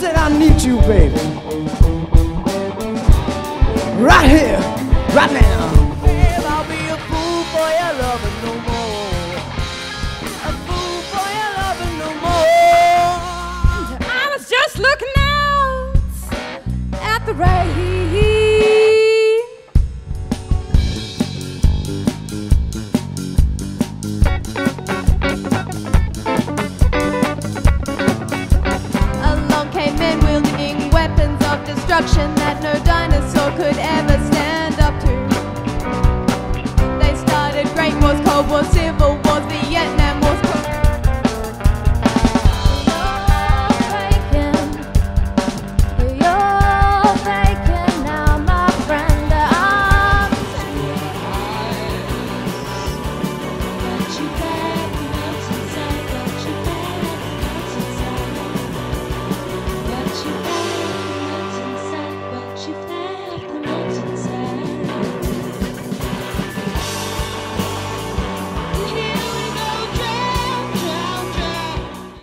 said, I need you, baby. Right here, right now. I'll be a fool for your loving no more. A fool for your loving no more. I was just looking out at the rain. destruction that no dinosaur could ever stand up to. They started great wars, cold wars, civil